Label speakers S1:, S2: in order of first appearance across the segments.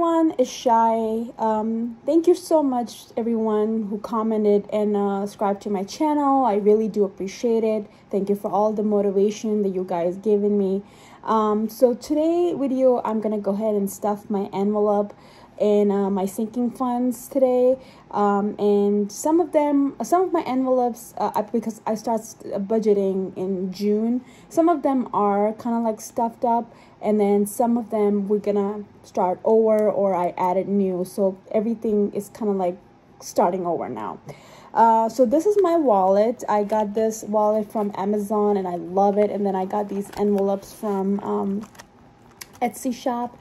S1: everyone, it's Shy. Um, thank you so much, everyone who commented and uh, subscribed to my channel. I really do appreciate it. Thank you for all the motivation that you guys given me. Um, so today video, I'm gonna go ahead and stuff my envelope in uh, my sinking funds today. Um, and some of them some of my envelopes uh, because i start budgeting in june some of them are kind of like stuffed up and then some of them we're gonna start over or i added new. So everything is kind of like starting over now. Uh, so this is my wallet. I got this wallet from amazon and i love it. And then i got these envelopes from um, etsy shop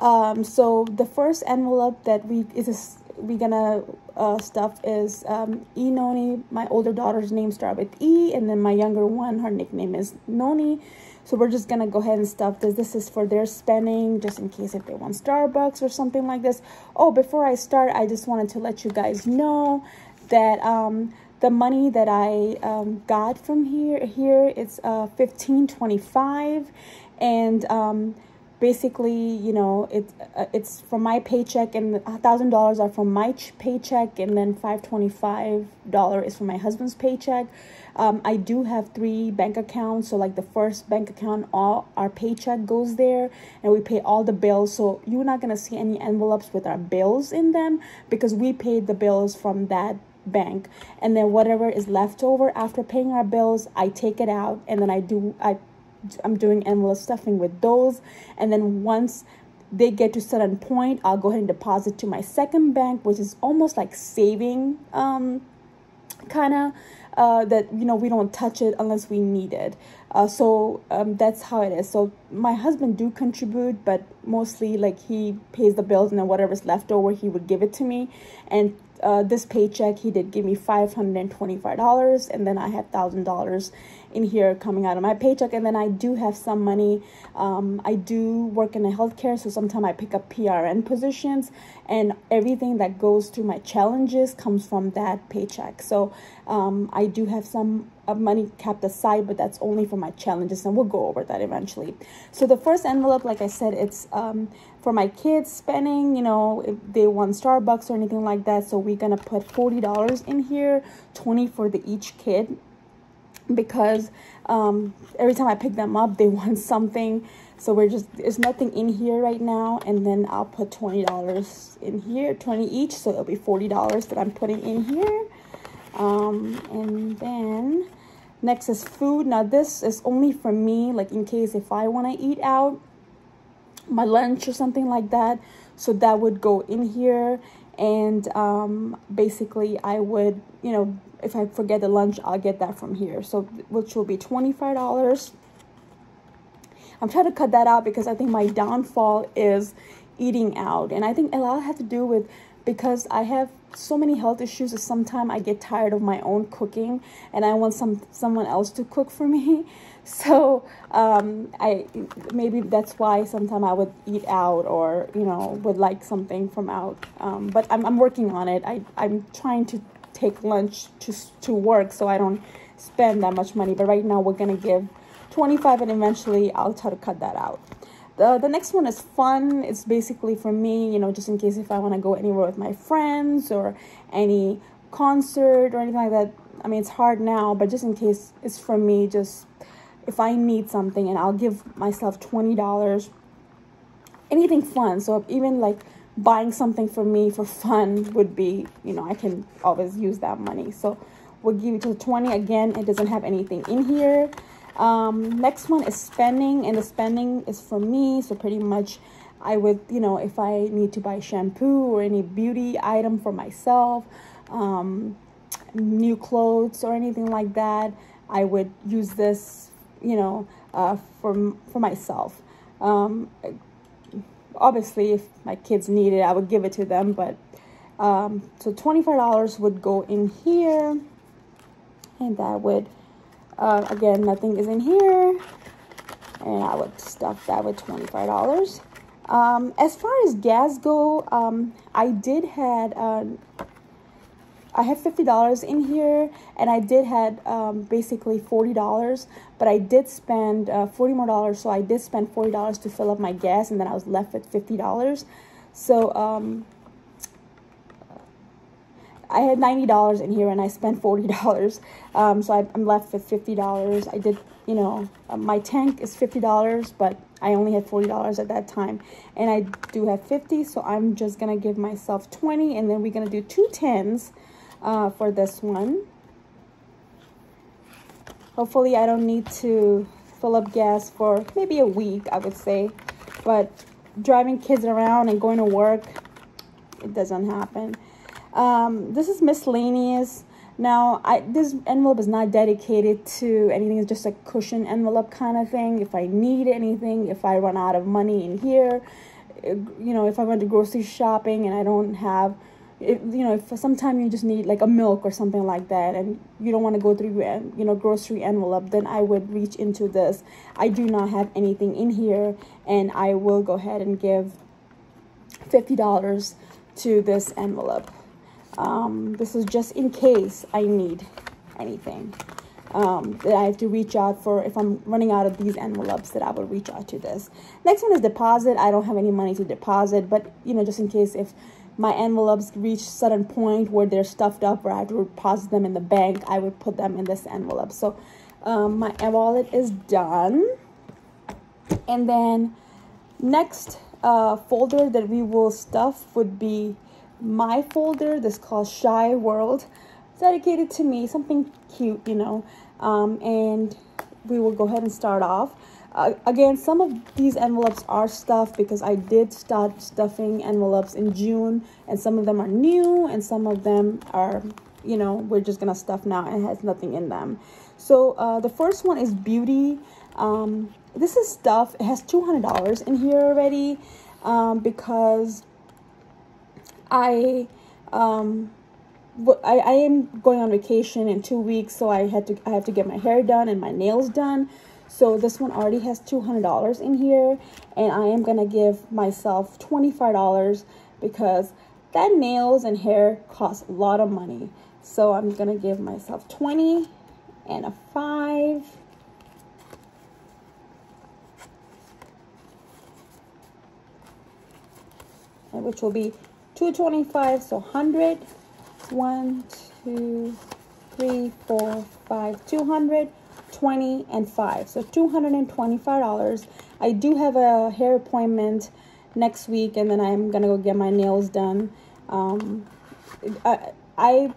S1: um, so the first envelope that we is we gonna uh, stuff is um, E Noni. My older daughter's name start with E, and then my younger one, her nickname is Noni. So we're just gonna go ahead and stuff this. This is for their spending, just in case if they want Starbucks or something like this. Oh, before I start, I just wanted to let you guys know that um, the money that I um, got from here here it's uh, fifteen twenty five, and um, basically you know it uh, it's from my paycheck and a thousand dollars are from my paycheck and then 525 dollar is from my husband's paycheck. Um, i do have three bank accounts so like the first bank account all our paycheck goes there and we pay all the bills. So you're not going to see any envelopes with our bills in them because we paid the bills from that bank. And then whatever is left over after paying our bills i take it out and then i do i I'm doing envelope stuffing with those. And then once they get to certain point, I'll go ahead and deposit to my second bank, which is almost like saving um, kind of uh, that, you know, we don't touch it unless we need it. Uh, so um, that's how it is. So my husband do contribute, but mostly like he pays the bills and then whatever's left over, he would give it to me. And uh, this paycheck, he did give me $525 and then I have $1,000 in here coming out of my paycheck. And then I do have some money. Um, I do work in a healthcare, so sometimes I pick up PRN positions, and everything that goes to my challenges comes from that paycheck. So um, I do have some uh, money kept aside, but that's only for my challenges, and we'll go over that eventually. So the first envelope, like I said, it's um, for my kids spending, you know, if they want Starbucks or anything like that. So we're gonna put $40 in here, 20 for the each kid because um, every time I pick them up, they want something. So we're just, there's nothing in here right now. And then I'll put $20 in here, 20 each. So it'll be $40 that I'm putting in here. Um, and then next is food. Now this is only for me, like in case if I want to eat out my lunch or something like that. So that would go in here. And um, basically I would, you know, if I forget the lunch, I'll get that from here. So, which will be $25. I'm trying to cut that out because I think my downfall is eating out. And I think a lot has to do with because I have so many health issues that sometimes I get tired of my own cooking and I want some someone else to cook for me. So um, I maybe that's why sometimes I would eat out or you know would like something from out. Um, but I'm I'm working on it. I I'm trying to take lunch to, to work so I don't spend that much money. But right now we're going to give 25 and eventually I'll try to cut that out. The, the next one is fun. It's basically for me, you know, just in case if I want to go anywhere with my friends or any concert or anything like that. I mean, it's hard now, but just in case it's for me, just if I need something and I'll give myself $20, anything fun. So even like buying something for me for fun would be, you know, I can always use that money. So we'll give it to 20. Again, it doesn't have anything in here. Um, next one is spending, and the spending is for me. So pretty much I would, you know, if I need to buy shampoo or any beauty item for myself, um, new clothes or anything like that, I would use this, you know, uh, for, for myself. Um, obviously if my kids need it i would give it to them but um, so $25 would go in here and that would uh, again nothing is in here and I would stuff that with $25 um, as far as gas go um, I did had uh, I have $50 in here and I did had um, basically $40 but I did spend uh, 40 more dollars so I did spend $40 to fill up my gas and then I was left with $50 So um, I had $90 in here and I spent $40. Um, so I, am left with $50. I did, you know, uh, my tank is $50, but I only had $40 at that time. And I do have 50, so I'm just going to give myself 20 and then we're going to do two tens uh, for this one. Hopefully I don't need to fill up gas for maybe a week, I would say. But driving kids around and going to work, it doesn't happen. Um, this is miscellaneous. Now, I this envelope is not dedicated to anything. It's just a cushion envelope kind of thing. If I need anything, if I run out of money in here, you know, if I went to grocery shopping and I don't have, if, you know, if sometime you just need like a milk or something like that, and you don't want to go through, you know, grocery envelope, then I would reach into this. I do not have anything in here, and I will go ahead and give fifty dollars to this envelope. Um, this is just in case I need anything um, that I have to reach out for. If I'm running out of these envelopes, that I will reach out to this. Next one is deposit. I don't have any money to deposit, but you know, just in case if my envelopes reach certain point where they're stuffed up where I to deposit them in the bank, I would put them in this envelope. So um, my wallet is done. And then next uh, folder that we will stuff would be my folder this called shy world dedicated to me something cute you know um, and we will go ahead and start off again some of these envelopes are stuffed because i did start stuffing envelopes in june and some of them are new and some of them are you know we're just gonna stuff now and has nothing in them so uh, the first one is beauty um, this is stuff it has $200 in here already um, because I um I, I am going on vacation in two weeks, so I had to I have to get my hair done and my nails done. So this one already has two hundred dollars in here, and I am gonna give myself twenty five dollars because that nails and hair cost a lot of money. So I'm gonna give myself twenty and a five. Which will be 225, so 100, 1, 2, 3, 4, 5, 200, 20, and 5. So $225. I do have a hair appointment next week, and then I'm to go get my nails done. Um, I, I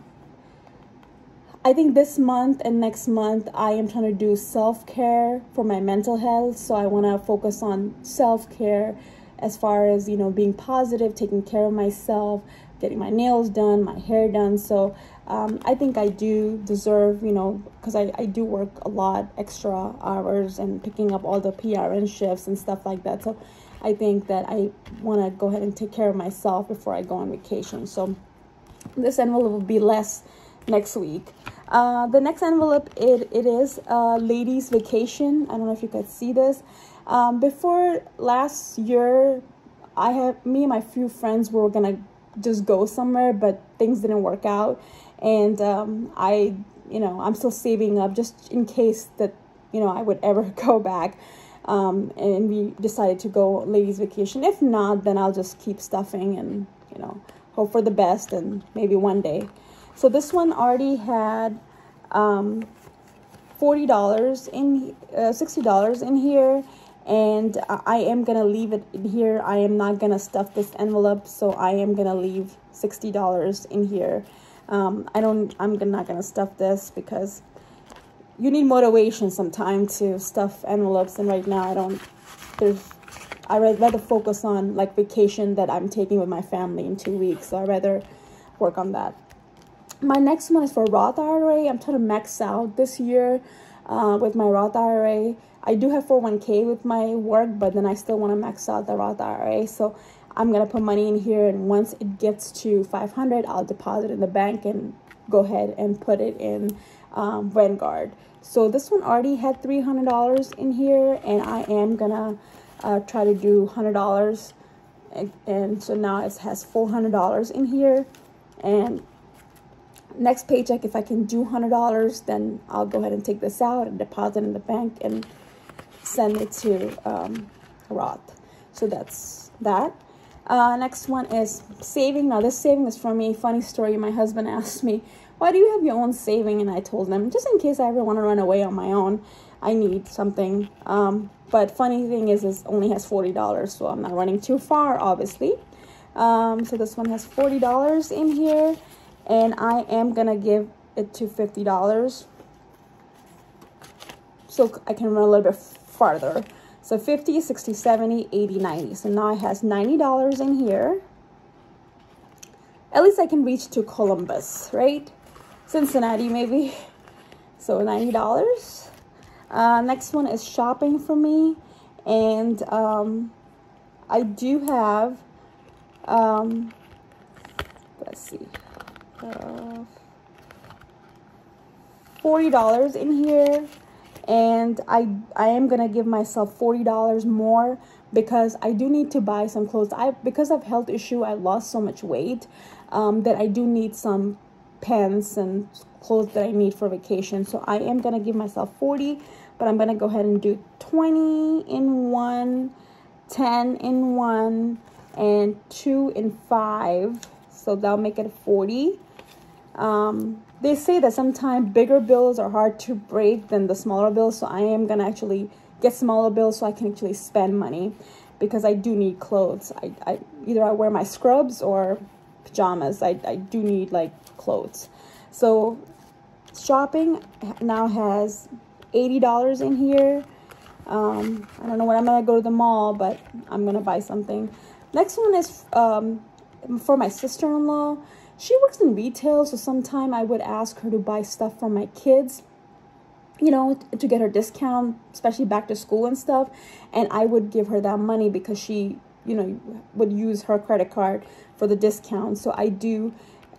S1: I think this month and next month I am trying to do self-care for my mental health. So I want to focus on self-care as far as you know being positive taking care of myself getting my nails done my hair done so um, i think i do deserve you know because I, I do work a lot extra hours and picking up all the prn shifts and stuff like that. So i think that i want to go ahead and take care of myself before i go on vacation. So this envelope will be less next week. Uh, the next envelope it, it is uh, ladies vacation. I don't know if you could see this. Um, before last year, I have me and my few friends were gonna just go somewhere, but things didn't work out, and um, I, you know, I'm still saving up just in case that you know I would ever go back. Um, and we decided to go ladies vacation. If not, then I'll just keep stuffing and you know hope for the best and maybe one day. So this one already had um, forty dollars in uh, sixty dollars in here and I am gonna leave it in here. I am not gonna stuff this envelope, so I am gonna leave $60 in here. Um, I don't, I'm not gonna stuff this because you need motivation sometime to stuff envelopes, and right now I don't, there's, I rather focus on like vacation that I'm taking with my family in two weeks, so I rather work on that. My next one is for Roth IRA. I'm trying to max out this year uh, with my Roth IRA. I do have 401k with my work, but then I still want to max out the Roth IRA. So I'm gonna put money in here, and once it gets to 500, I'll deposit in the bank and go ahead and put it in um, Vanguard. So this one already had $300 in here, and I am gonna uh, try to do $100. And, and so now it has $400 in here, and next paycheck, if I can do $100, then I'll go ahead and take this out and deposit in the bank and send it to um, Roth. So that's that. Uh, next one is saving. Now, this saving is from me. Funny story. My husband asked me, Why do you have your own saving? And I told him, Just in case I ever want to run away on my own, I need something. Um, but funny thing is, it only has $40, so I'm not running too far, obviously. Um, so this one has $40 in here, and I am going to give it to $50 so I can run a little bit farther. So 50, 60, 70, 80, 90. So now it has $90 in here. At least I can reach to Columbus, right? Cincinnati, maybe. So $90. Uh, next one is shopping for me. And um, I do have, um, let's see, uh, $40 in here and I I am gonna give myself forty dollars more because I do need to buy some clothes. I because of health issue I lost so much weight um, that I do need some pants and clothes that I need for vacation. So I am gonna give myself forty, but I'm gonna go ahead and do twenty in one, 10 in one, and two in five. So that'll make it forty. Um, they say that sometimes bigger bills are hard to break than the smaller bills. So I am to actually get smaller bills so I can actually spend money because I do need clothes. I, I Either I wear my scrubs or pajamas. I, I do need like clothes. So shopping now has $80 in here. Um, I don't know when I'm to go to the mall, but I'm to buy something. Next one is um, for my sister-in-law she works in retail, so sometime I would ask her to buy stuff for my kids, you know, to get her discount, especially back to school and stuff. And I would give her that money because she, you know, would use her credit card for the discount. So I do,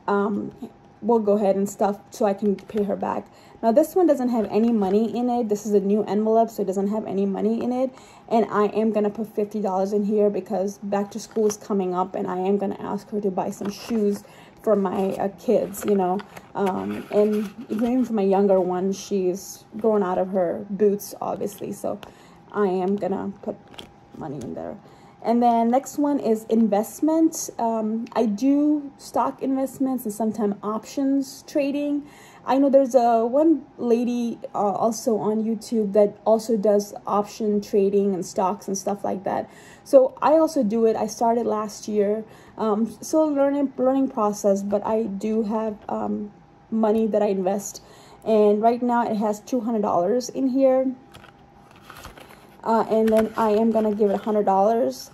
S1: um, will go ahead and stuff so I can pay her back. Now this one doesn't have any money in it. This is a new envelope, so it doesn't have any money in it. And I am going to put $50 in here because back to school is coming up and I am going to ask her to buy some shoes for my uh, kids, you know. Um, and even for my younger one, she's growing out of her boots, obviously. So I am to put money in there. And then next one is investment. Um, I do stock investments and sometimes options trading. I know there's a one lady uh, also on YouTube that also does option trading and stocks and stuff like that. So I also do it. I started last year. Um, still learning learning process, but I do have um, money that I invest, and right now it has two hundred dollars in here. Uh, and then I am gonna give it a hundred dollars,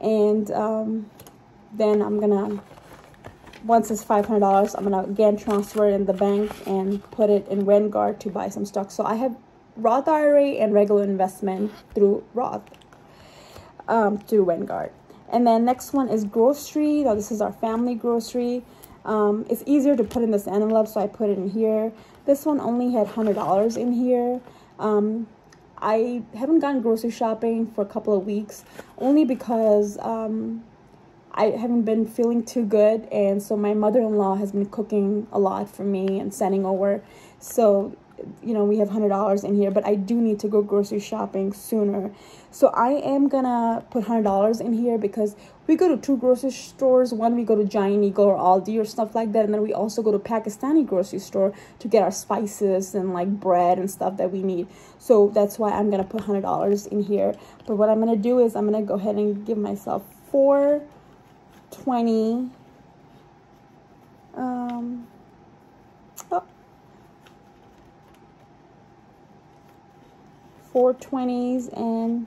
S1: and um, then I'm gonna once it's $500, I'm going to again transfer it in the bank and put it in Vanguard to buy some stocks. So I have Roth IRA and regular investment through Roth, um, through Vanguard. And then next one is grocery. Now this is our family grocery. Um, it's easier to put in this envelope, so I put it in here. This one only had $100 in here. Um, I haven't gone grocery shopping for a couple of weeks, only because um, I haven't been feeling too good, and so my mother in law has been cooking a lot for me and sending over. So, you know, we have hundred dollars in here, but I do need to go grocery shopping sooner. So I am gonna put hundred dollars in here because we go to two grocery stores. One we go to Giant Eagle or Aldi or stuff like that, and then we also go to Pakistani grocery store to get our spices and like bread and stuff that we need. So that's why I'm gonna put hundred dollars in here. But what I'm gonna do is I'm gonna go ahead and give myself four twenty. 20 um oh, four 20s and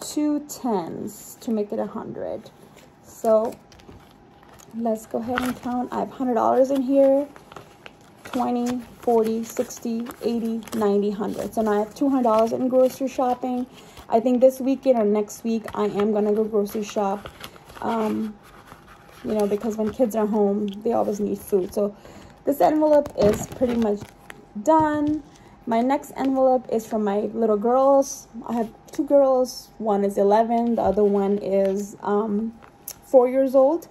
S1: two 10s to make it a hundred. So let's go ahead and count. I have hundred dollars in here. 20 40 60 80 90 100 so now i have 200 dollars in grocery shopping. I think this weekend or next week i am gonna go grocery shop um, you know, because when kids are home, they always need food. So this envelope is pretty much done. My next envelope is for my little girls. I have two girls. One is 11. The other one is um, four years old.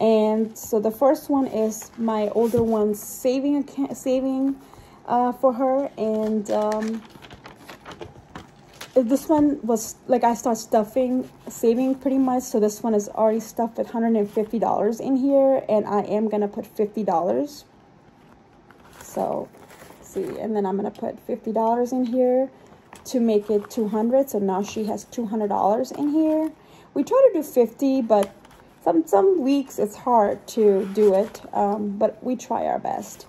S1: And so the first one is my older one's saving saving uh, for her. And um, this one was like I start stuffing, saving pretty much. So this one is already stuffed with $150 in here and I am to put $50. So see, and then I'm going to put $50 in here to make it 200. So now she has $200 in here. We try to do 50, but some, some weeks it's hard to do it, um, but we try our best.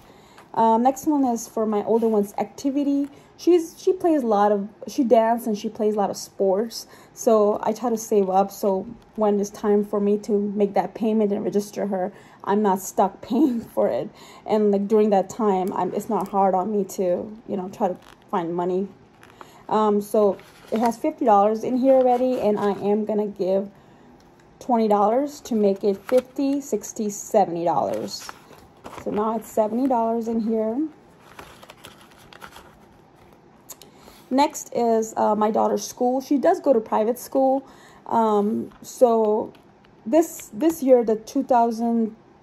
S1: Um, next one is for my older one's activity she's she plays a lot of she dances and she plays a lot of sports so i try to save up so when it's time for me to make that payment and register her i'm not stuck paying for it and like during that time I'm, it's not hard on me to you know try to find money um, so it has $50 in here already and i am gonna give $20 to make it 50 60 $70 so now it's $70 in here Next is uh, my daughter's school. She does go to private school. Um, so this this year, the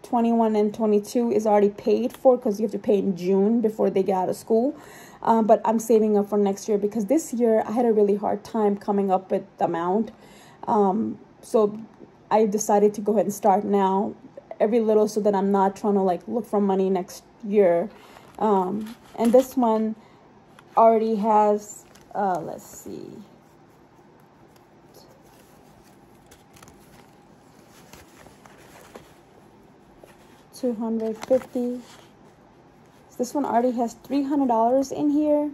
S1: 2021 and 22 is already paid for because you have to pay in June before they get out of school. Um, but I'm saving up for next year because this year I had a really hard time coming up with the amount. Um, so I decided to go ahead and start now, every little, so that I'm not trying to like look for money next year. Um, and this one already has, uh, let's see. Two hundred fifty. This one already has three hundred dollars in here,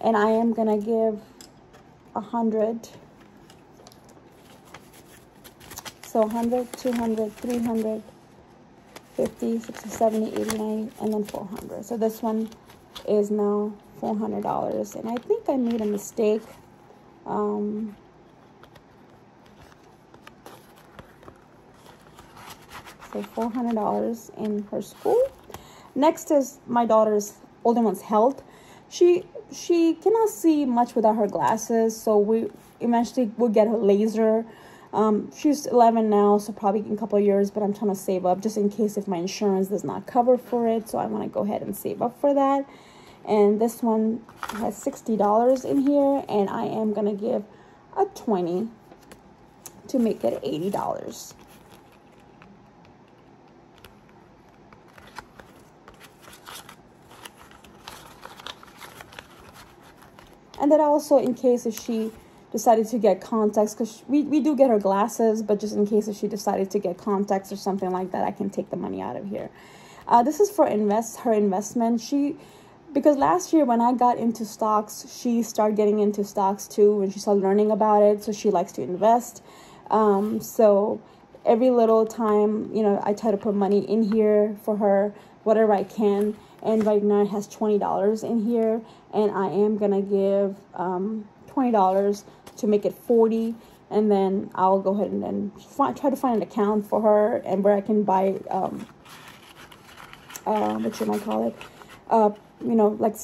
S1: and I am gonna give a hundred. So 100, 200, 300, 50, 60, 70, 80, 90, and then 400. So this one is now $400 and I think I made a mistake um, so $400 in her school. Next is my daughter's older one's health. She she cannot see much without her glasses so we eventually will get her laser. Um, she's 11 now so probably in a couple of years but i'm trying to save up just in case if my insurance does not cover for it so i want to go ahead and save up for that. And this one has $60 in here and I am gonna give a 20 to make it $80 and then also in case if she decided to get contacts because we, we do get her glasses but just in case if she decided to get contacts or something like that i can take the money out of here uh, this is for invest her investment she because last year when I got into stocks, she started getting into stocks too when she started learning about it. So she likes to invest. Um, so every little time, you know, I try to put money in here for her, whatever I can. And right now it has $20 in here. And I am to give um, $20 to make it 40 and then I'll go ahead and then try to find an account for her and where I can buy, um, uh, what should I call it? Uh, you know, like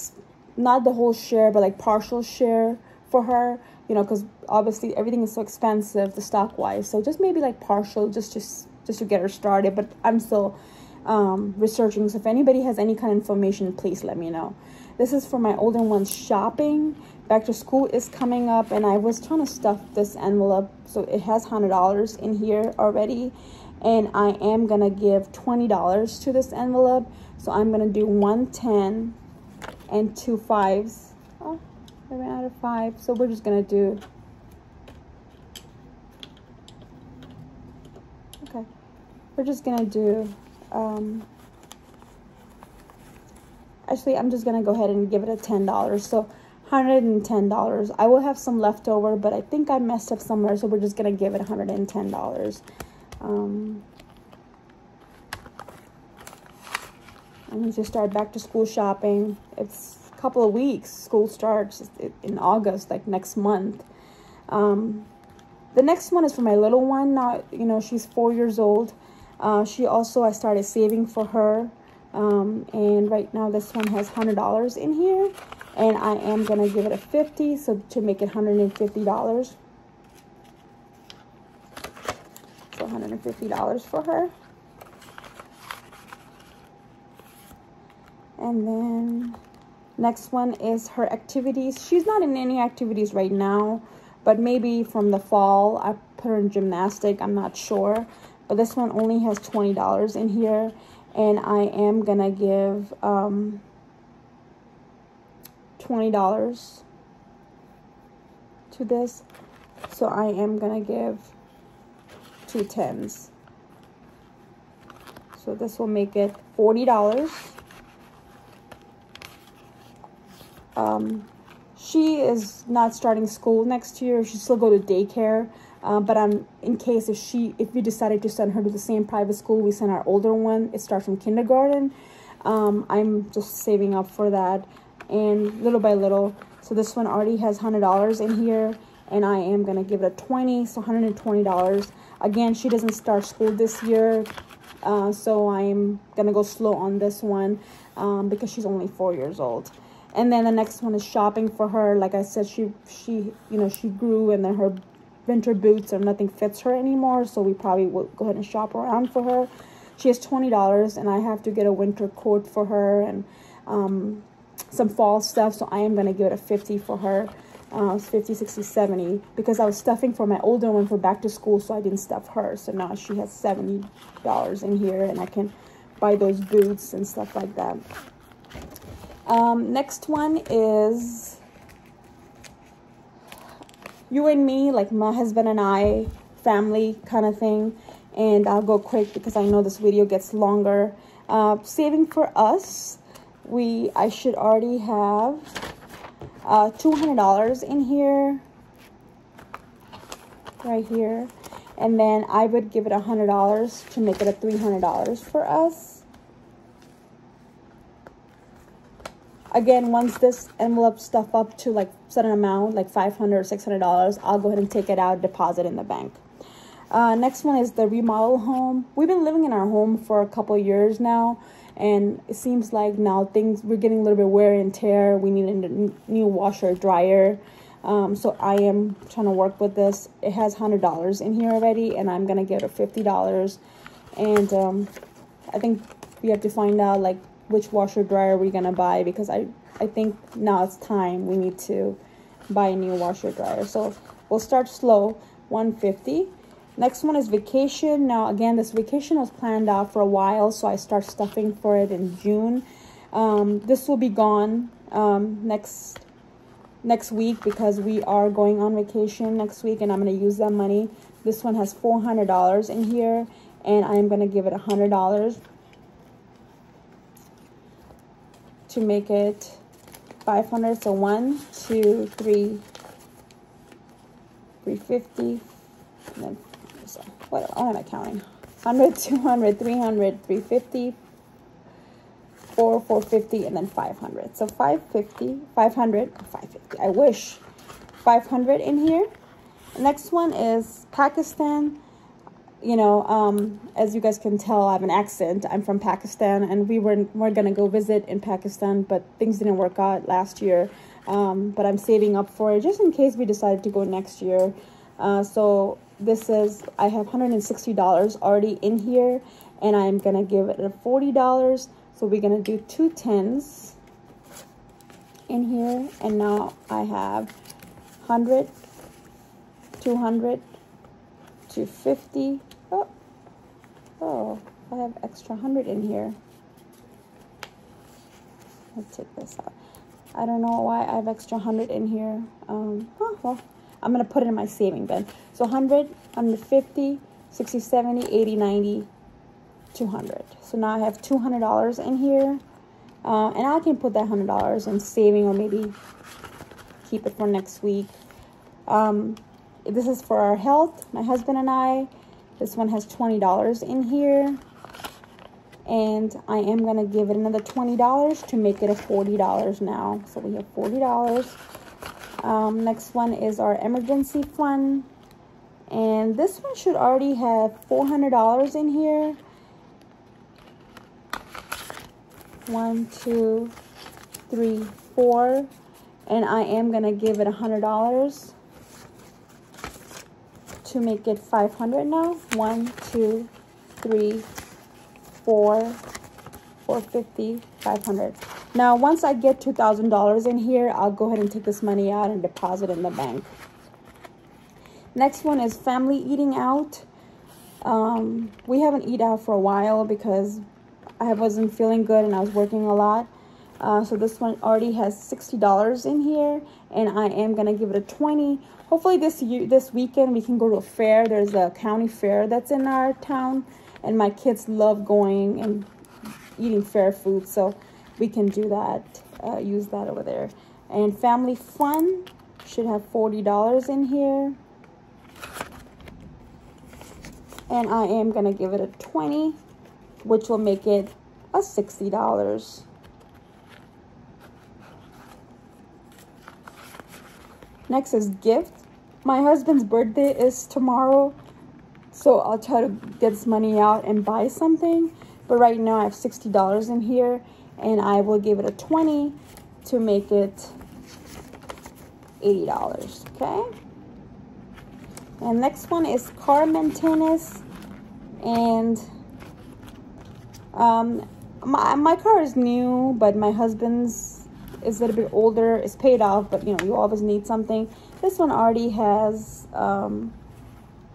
S1: not the whole share, but like partial share for her, you know, because obviously everything is so expensive, the stock wise. So just maybe like partial, just just just to get her started. But I'm still um, researching. So if anybody has any kind of information, please let me know. This is for my older ones shopping. Back to school is coming up, and I was trying to stuff this envelope, so it has hundred dollars in here already, and I am gonna give twenty dollars to this envelope. So I'm gonna do one ten and two fives. Oh, I ran out of five. So we're just going to do... Okay. We're just going to do... Um, actually, I'm just to go ahead and give it a $10. So $110. I will have some left over, but I think I messed up somewhere. So we're just to give it $110. Um, I need to start back to school shopping. It's a couple of weeks. School starts in August, like next month. Um, the next one is for my little one. Now, you know, she's four years old. Uh, she also, I started saving for her. Um, and right now this one has $100 in here. And I am going to give it a 50 so to make it $150. So $150 for her. And then Next one is her activities. She's not in any activities right now, but maybe from the fall I put her in gymnastic. I'm not sure. But this one only has $20 in here. And I am going to give um, $20 to this. So I am going to give two tens. So this will make it $40. Um, she is not starting school next year. She still go to daycare. Uh, but I'm in case if she if we decided to send her to the same private school we send our older one. It starts from kindergarten. Um, I'm just saving up for that, and little by little. So this one already has hundred dollars in here, and I am gonna give it a twenty, so hundred and twenty dollars. Again, she doesn't start school this year, uh, so I'm gonna go slow on this one um, because she's only four years old and then the next one is shopping for her like i said she she you know she grew and then her winter boots or nothing fits her anymore so we probably will go ahead and shop around for her. She has $20 and i have to get a winter coat for her and um, some fall stuff so i am going to give it a 50 for her uh, 50 60 70 because i was stuffing for my older one for back to school so i didn't stuff her so now she has 70 dollars in here and i can buy those boots and stuff like that. Um, next one is you and me, like my husband and I, family kind of thing. And I'll go quick because I know this video gets longer. Uh, saving for us, we I should already have uh, $200 in here, right here. And then I would give it $100 to make it a $300 for us. Again, once this envelope stuff up to like certain amount, like 500 or $600, I'll go ahead and take it out, deposit in the bank. Uh, next one is the remodel home. We've been living in our home for a couple years now, and it seems like now things we're getting a little bit wear and tear. We need a new washer dryer. Um, so I am trying to work with this. It has hundred dollars in here already, and I'm gonna give it fifty dollars. And um, I think we have to find out like which washer dryer are we're gonna buy because I I think now it's time we need to buy a new washer dryer. So we'll start slow, 150. Next one is vacation. Now again, this vacation was planned out for a while, so I start stuffing for it in June. Um, this will be gone um, next next week because we are going on vacation next week, and I'm gonna use that money. This one has $400 in here, and I'm gonna give it $100 to make it 500 so 1 2 3 350 and then so what, what am i counting? 100 200 300 350 4 450 and then 500 so 550 500 550 i wish 500 in here. Next one is pakistan you know, um, as you guys can tell, I have an accent. I'm from Pakistan, and we were we're gonna go visit in Pakistan, but things didn't work out last year. Um, but I'm saving up for it just in case we decide to go next year. Uh, so this is I have $160 already in here, and I'm gonna give it a $40. So we're gonna do two tens in here, and now I have 100, 200, 250 Oh, oh, I have extra 100 in here. Let's take this out. I don't know why I have extra 100 in here. Um, oh, well, I'm going to put it in my saving bin. So 100, 150, 60, 70, 80, 90, 200. So now I have $200 in here. Uh, and I can put that $100 in saving or maybe keep it for next week. Um, this is for our health, my husband and I. This one has $20 in here. And I am going to give it another $20 to make it a $40 now. So we have $40. Um, next one is our emergency fund. And this one should already have $400 in here. One, two, three, four. And I am going to give it $100 to make it 500 now. One, two, three, four, 450, 500. Now, once I get $2,000 in here, I'll go ahead and take this money out and deposit in the bank. Next one is family eating out. Um, we haven't eat out for a while because I wasn't feeling good and I was working a lot. Uh, so this one already has $60 in here and I am going to give it a 20. Hopefully this year, this weekend we can go to a fair. There's a county fair that's in our town and my kids love going and eating fair food. So we can do that, uh, use that over there. And family fun should have $40 in here. And I am going to give it a 20, which will make it a $60. Next is gift. My husband's birthday is tomorrow, so I'll try to get this money out and buy something. But right now I have $60 in here, and I will give it a 20 to make it $80, okay? And next one is car maintenance, and um, my, my car is new, but my husband's is a little bit older. It's paid off, but you know, you always need something. This one already has um,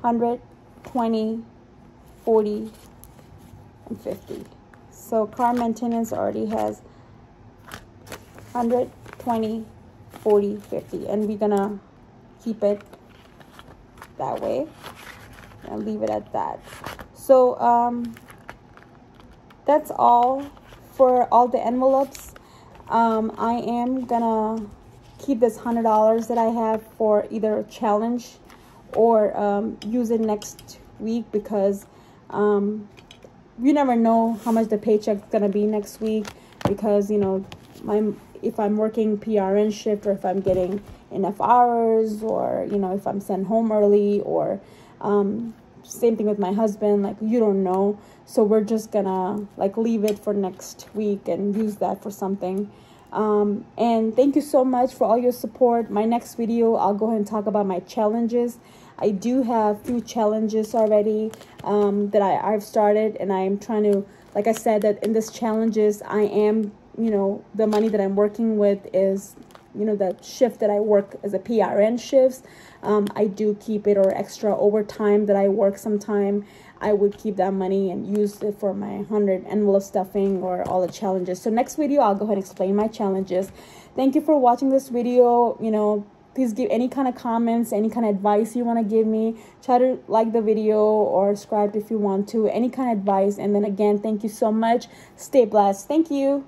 S1: 100, 20, 40, and 50. So car maintenance already has 100, 20, 40, 50. And we're gonna keep it that way. And leave it at that. So um, that's all for all the envelopes um, I am gonna keep this hundred dollars that I have for either a challenge or um, use it next week because um, you never know how much the paycheck's gonna be next week because you know my if I'm working PRN shift or if I'm getting enough hours or you know if I'm sent home early or um, same thing with my husband like you don't know. So we're just gonna like leave it for next week and use that for something. Um, and thank you so much for all your support. My next video i'll go ahead and talk about my challenges. I do have few challenges already um, that I, i've started and i'm trying to like i said that in this challenges i am you know the money that i'm working with is you know the shift that i work as a prn shifts um, i do keep it or extra overtime that i work sometime. I would keep that money and use it for my 100 envelope stuffing or all the challenges. So next video i'll go ahead and explain my challenges. Thank you for watching this video. You know please give any kind of comments any kind of advice you want to give me. Try to like the video or subscribe if you want to. Any kind of advice. And then again thank you so much. Stay blessed. Thank you